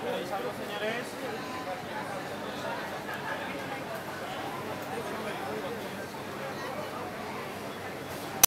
¿Queréis algo, señores?